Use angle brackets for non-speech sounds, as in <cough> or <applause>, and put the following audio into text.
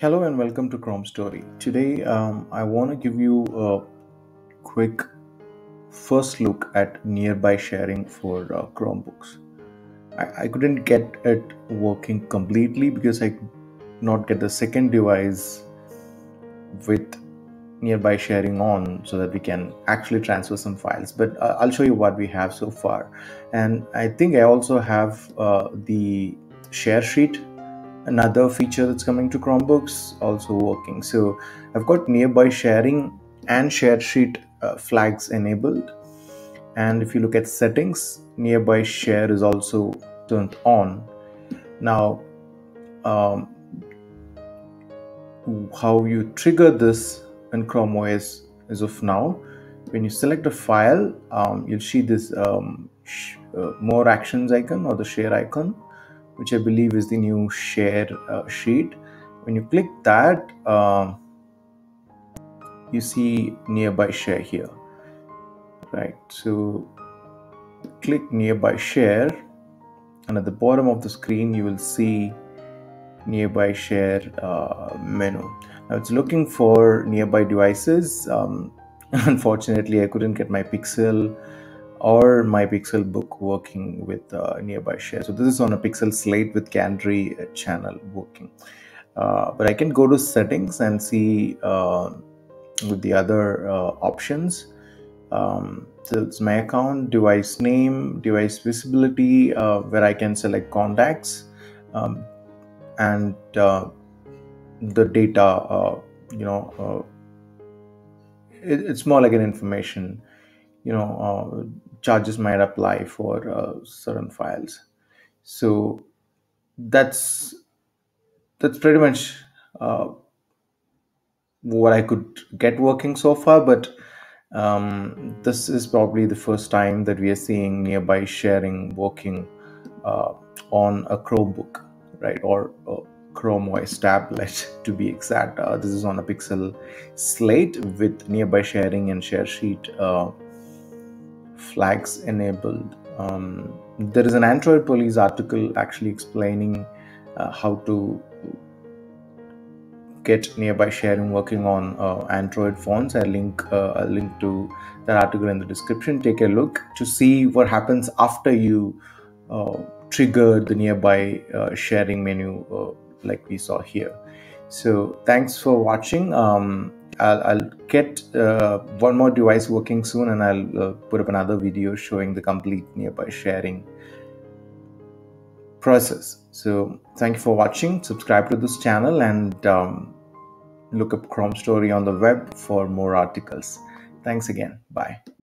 Hello and welcome to Chrome Story. Today, um, I want to give you a quick first look at nearby sharing for uh, Chromebooks. I, I couldn't get it working completely because I could not get the second device with nearby sharing on so that we can actually transfer some files. But uh, I'll show you what we have so far. And I think I also have uh, the share sheet another feature that's coming to Chromebooks also working. So I've got nearby sharing and share sheet uh, flags enabled. And if you look at settings, nearby share is also turned on. Now, um, how you trigger this in Chrome OS as of now, when you select a file, um, you'll see this um, uh, more actions icon or the share icon which I believe is the new share uh, sheet. When you click that, um, you see nearby share here, right? So click nearby share, and at the bottom of the screen, you will see nearby share uh, menu. Now it's looking for nearby devices. Um, <laughs> unfortunately, I couldn't get my Pixel or my Pixel book working with uh, nearby share. So this is on a Pixel slate with Canary uh, channel working. Uh, but I can go to settings and see uh, with the other uh, options. Um, so it's my account, device name, device visibility, uh, where I can select contacts um, and the data, you know, it, it's more like an information you know uh, charges might apply for uh, certain files. So that's that's pretty much uh, what i could get working so far but um, this is probably the first time that we are seeing nearby sharing working uh, on a chromebook right? Or chrome os tablet <laughs> to be exact. Uh, this is on a pixel slate with nearby sharing and share sheet uh, flags enabled. Um, there is an Android Police article actually explaining uh, how to get nearby sharing working on uh, Android phones. I link uh, a link to that article in the description. Take a look to see what happens after you uh, trigger the nearby uh, sharing menu, uh, like we saw here. So thanks for watching. Um, I'll, I'll get uh, one more device working soon and I'll uh, put up another video showing the complete nearby sharing process. So thank you for watching. Subscribe to this channel and um, look up Chrome Story on the web for more articles. Thanks again. Bye.